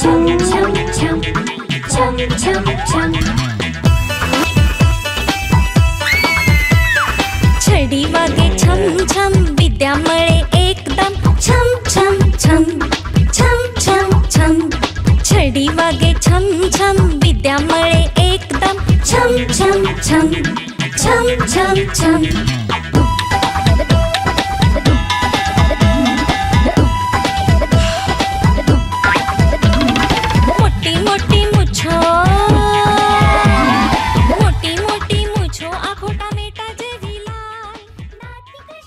chum, chum, chum, chum, chum, chum. छडी वागे छम छम विद्या मळे एकदम छम छम छम छम छम छम छडी वागे छम छम विद्या मळे एकदम छम छम छम छम छम छम